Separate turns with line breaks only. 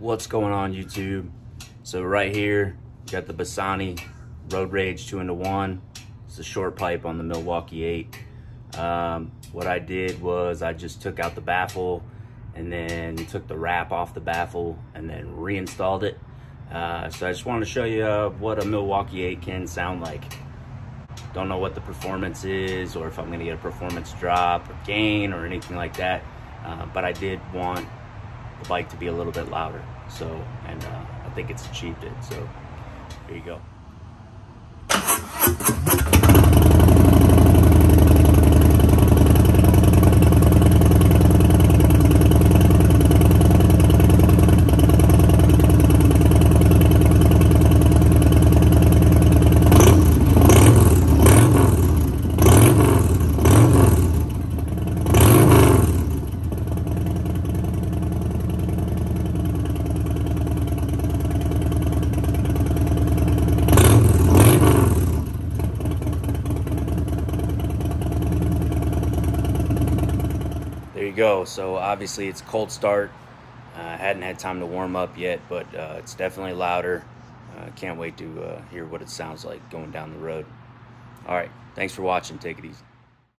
What's going on YouTube? So right here, got the Bassani Road Rage 2 into 1. It's a short pipe on the Milwaukee 8. Um, what I did was I just took out the baffle and then took the wrap off the baffle and then reinstalled it. Uh, so I just wanted to show you uh, what a Milwaukee 8 can sound like. Don't know what the performance is or if I'm gonna get a performance drop or gain or anything like that. Uh, but I did want the bike to be a little bit louder. So, and uh, I think it's achieved it. So, here you go. There you go. So obviously it's cold start. I uh, hadn't had time to warm up yet, but uh, it's definitely louder. Uh, can't wait to uh, hear what it sounds like going down the road. All right, thanks for watching. Take it easy.